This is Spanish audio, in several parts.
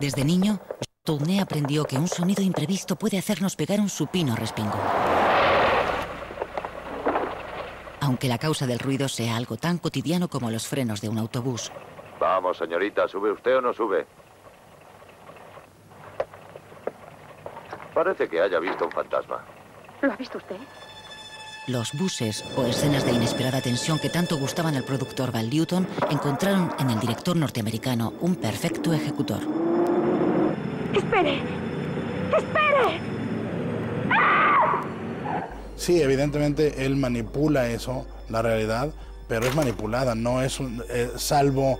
Desde niño, Tourné aprendió que un sonido imprevisto puede hacernos pegar un supino respingo. Aunque la causa del ruido sea algo tan cotidiano como los frenos de un autobús. Vamos, señorita, ¿sube usted o no sube? Parece que haya visto un fantasma. ¿Lo ha visto usted? Los buses o escenas de inesperada tensión que tanto gustaban al productor Val Newton encontraron en el director norteamericano un perfecto ejecutor. ¡Espere! ¡Espere! Sí, evidentemente él manipula eso, la realidad, pero es manipulada, no es un, eh, salvo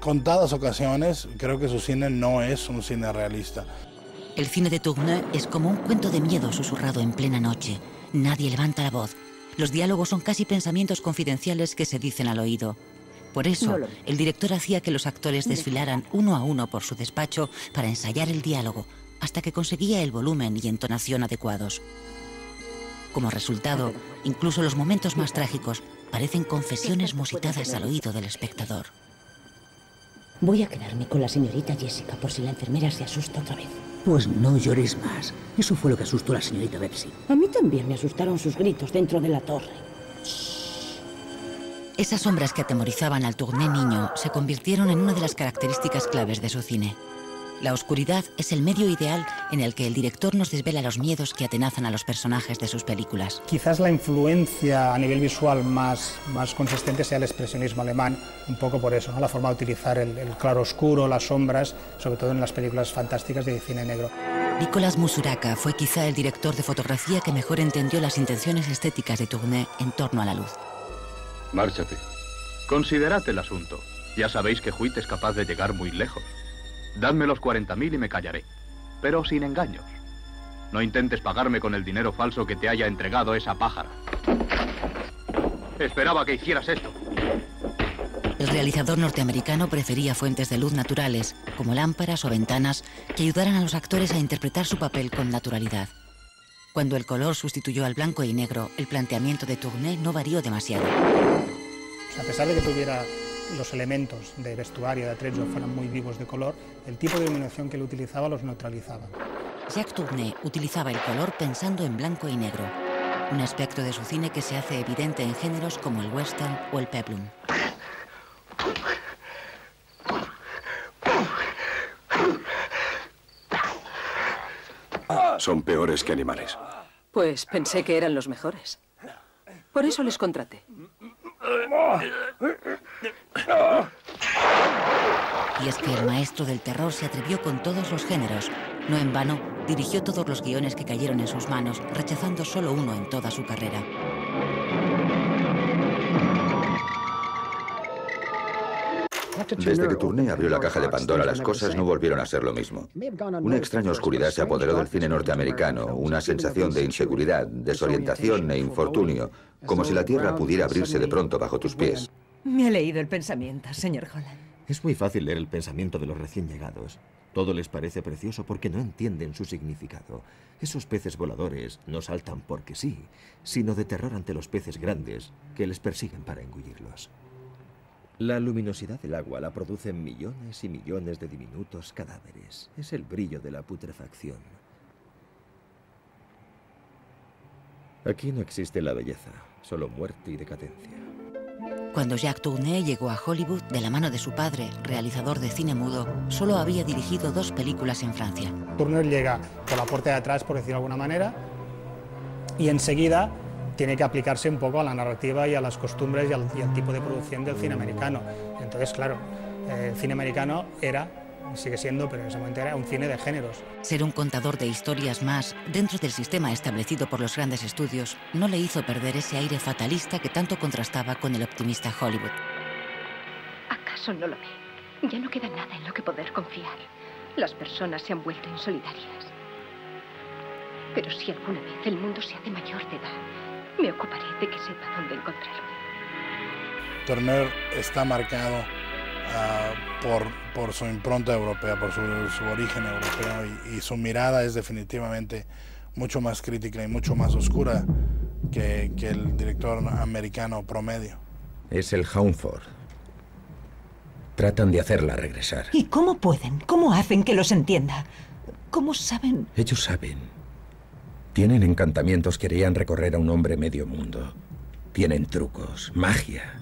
contadas ocasiones, creo que su cine no es un cine realista. El cine de Tourneur es como un cuento de miedo susurrado en plena noche. Nadie levanta la voz. Los diálogos son casi pensamientos confidenciales que se dicen al oído. Por eso, el director hacía que los actores desfilaran uno a uno por su despacho para ensayar el diálogo, hasta que conseguía el volumen y entonación adecuados. Como resultado, incluso los momentos más trágicos parecen confesiones musitadas al oído del espectador. Voy a quedarme con la señorita Jessica por si la enfermera se asusta otra vez. Pues no llores más. Eso fue lo que asustó a la señorita Betsy. A mí también me asustaron sus gritos dentro de la torre. Esas sombras que atemorizaban al Tourné niño se convirtieron en una de las características claves de su cine. La oscuridad es el medio ideal en el que el director nos desvela los miedos que atenazan a los personajes de sus películas. Quizás la influencia a nivel visual más, más consistente sea el expresionismo alemán, un poco por eso, ¿no? la forma de utilizar el, el claro oscuro, las sombras, sobre todo en las películas fantásticas de cine negro. Nicolás Musuraka fue quizá el director de fotografía que mejor entendió las intenciones estéticas de Tourné en torno a la luz. Márchate. Considerad el asunto. Ya sabéis que Huit es capaz de llegar muy lejos. Dadme los 40.000 y me callaré. Pero sin engaños. No intentes pagarme con el dinero falso que te haya entregado esa pájara. Esperaba que hicieras esto. El realizador norteamericano prefería fuentes de luz naturales, como lámparas o ventanas, que ayudaran a los actores a interpretar su papel con naturalidad. Cuando el color sustituyó al blanco y negro, el planteamiento de Tourné no varió demasiado. A pesar de que tuviera los elementos de vestuario de atrecho fueran muy vivos de color, el tipo de iluminación que él utilizaba los neutralizaba. Jacques Tourné utilizaba el color pensando en blanco y negro, un aspecto de su cine que se hace evidente en géneros como el western o el peplum. Son peores que animales. Pues pensé que eran los mejores. Por eso les contraté. Y es que el maestro del terror se atrevió con todos los géneros. No en vano, dirigió todos los guiones que cayeron en sus manos, rechazando solo uno en toda su carrera. Desde que Tourné abrió la caja de Pandora, las cosas no volvieron a ser lo mismo. Una extraña oscuridad se apoderó del cine norteamericano, una sensación de inseguridad, desorientación e infortunio, como si la tierra pudiera abrirse de pronto bajo tus pies. Me ha leído el pensamiento, señor Holland. Es muy fácil leer el pensamiento de los recién llegados. Todo les parece precioso porque no entienden su significado. Esos peces voladores no saltan porque sí, sino de terror ante los peces grandes que les persiguen para engullirlos. La luminosidad del agua la producen millones y millones de diminutos cadáveres. Es el brillo de la putrefacción. Aquí no existe la belleza, solo muerte y decadencia. Cuando Jacques Tourné llegó a Hollywood de la mano de su padre, realizador de cine mudo, solo había dirigido dos películas en Francia. Tourné llega por la puerta de atrás, por decirlo de alguna manera, y enseguida tiene que aplicarse un poco a la narrativa y a las costumbres y al, y al tipo de producción del cine americano. Entonces, claro, eh, el cine americano era, sigue siendo, pero en ese momento era un cine de géneros. Ser un contador de historias más dentro del sistema establecido por los grandes estudios no le hizo perder ese aire fatalista que tanto contrastaba con el optimista Hollywood. ¿Acaso no lo ve? Ya no queda nada en lo que poder confiar. Las personas se han vuelto insolidarias. Pero si alguna vez el mundo se hace mayor de edad, me ocuparé de que sepa dónde encontrarme. Turner está marcado ah, por, por su impronta europea, por su, su origen europeo y, y su mirada es definitivamente mucho más crítica y mucho más oscura que, que el director americano promedio. Es el Haunford. Tratan de hacerla regresar. ¿Y cómo pueden? ¿Cómo hacen que los entienda? ¿Cómo saben? Ellos saben. Tienen encantamientos que harían recorrer a un hombre medio mundo. Tienen trucos, magia.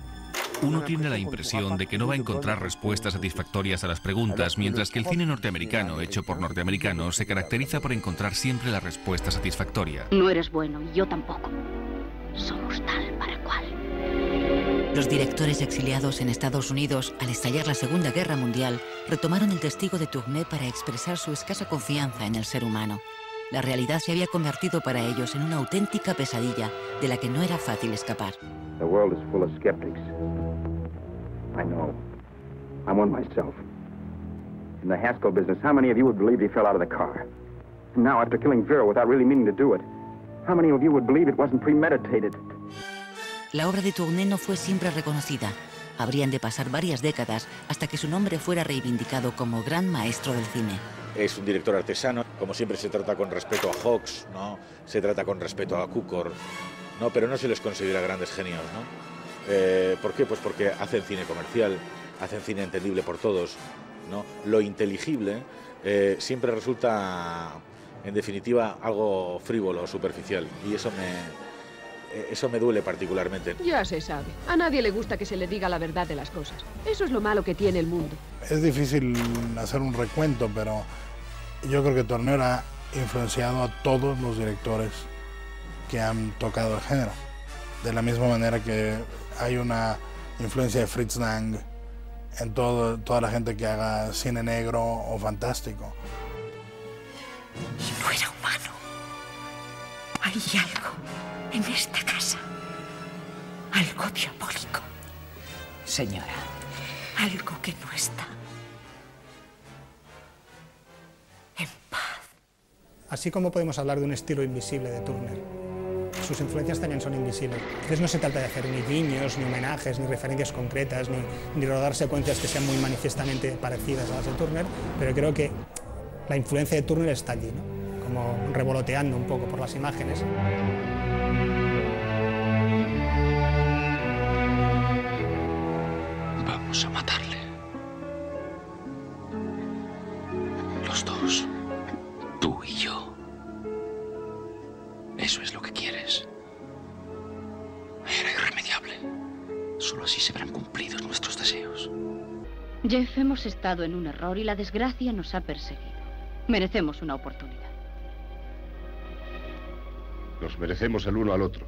Uno tiene la impresión de que no va a encontrar respuestas satisfactorias a las preguntas, mientras que el cine norteamericano, hecho por norteamericanos, se caracteriza por encontrar siempre la respuesta satisfactoria. No eres bueno y yo tampoco. Somos tal para cual. Los directores exiliados en Estados Unidos, al estallar la Segunda Guerra Mundial, retomaron el testigo de Tournai para expresar su escasa confianza en el ser humano. La realidad se había convertido para ellos en una auténtica pesadilla de la que no era fácil escapar. The world is full of skeptics. I know. I'm one myself. In the Haskell business, how many of you would believe he fell out of the car? And now, after killing Vera without really meaning to do it, how many of you would believe it wasn't premeditated? La obra de Tournai no fue siempre reconocida. Habrían de pasar varias décadas hasta que su nombre fuera reivindicado como gran maestro del cine. Es un director artesano, como siempre se trata con respeto a Hawks, ¿no? Se trata con respeto a Cukor, ¿no? Pero no se les considera grandes genios, ¿no? Eh, ¿Por qué? Pues porque hacen cine comercial, hacen cine entendible por todos, ¿no? Lo inteligible eh, siempre resulta, en definitiva, algo frívolo, superficial, y eso me, eh, eso me duele particularmente. Ya se sabe. A nadie le gusta que se le diga la verdad de las cosas. Eso es lo malo que tiene el mundo. Es difícil hacer un recuento, pero yo creo que Turner ha influenciado a todos los directores que han tocado el género. De la misma manera que hay una influencia de Fritz Lang en todo, toda la gente que haga cine negro o fantástico. No era humano. Hay algo en esta casa. Algo diabólico. Señora. Algo que no está. Así como podemos hablar de un estilo invisible de Turner, sus influencias también son invisibles. Entonces no se trata de hacer ni guiños, ni homenajes, ni referencias concretas, ni, ni rodar secuencias que sean muy manifiestamente parecidas a las de Turner, pero creo que la influencia de Turner está allí, ¿no? como revoloteando un poco por las imágenes. Vamos a matarle. Eso es lo que quieres. Era irremediable. Solo así se verán cumplidos nuestros deseos. Jeff, hemos estado en un error y la desgracia nos ha perseguido. Merecemos una oportunidad. Nos merecemos el uno al otro.